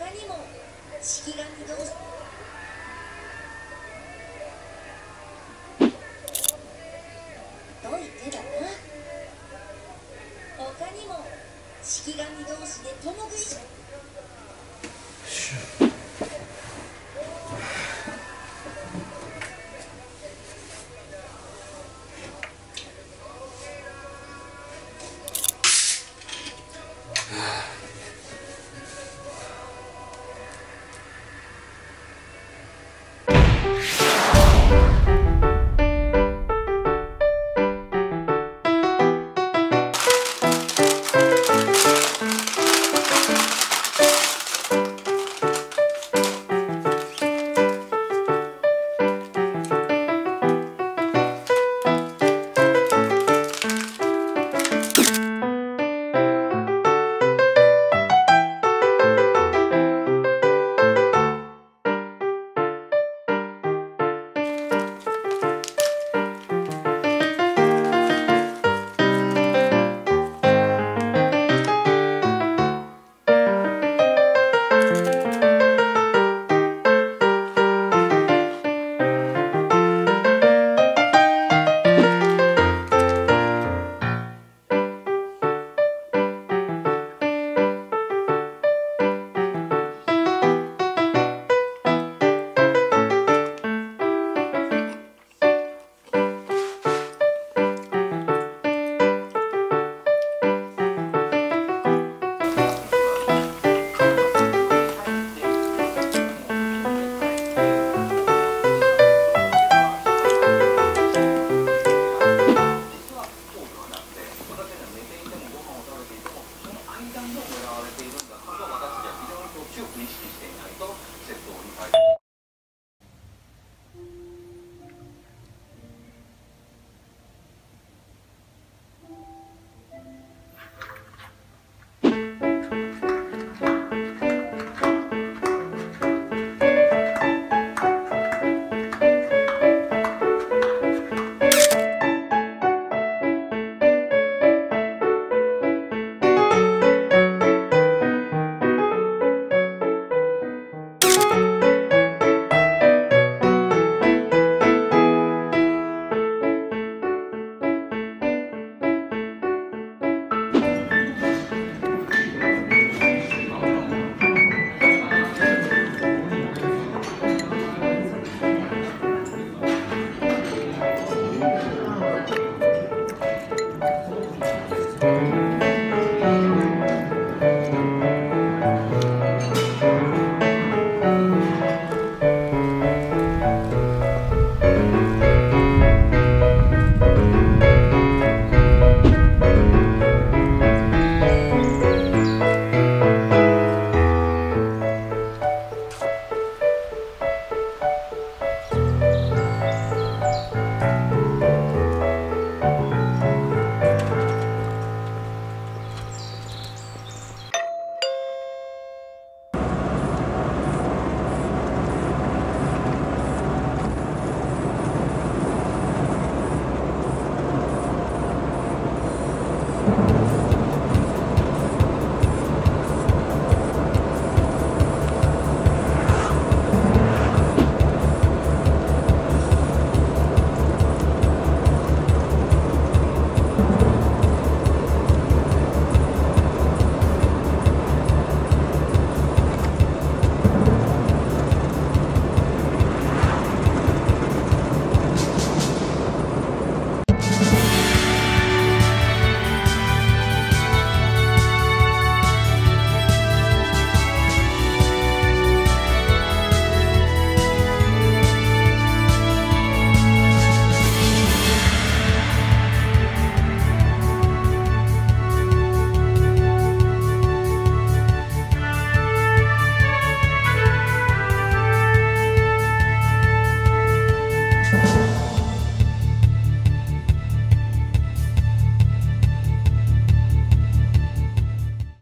他にも式神同士といてだな他にも式神同士で共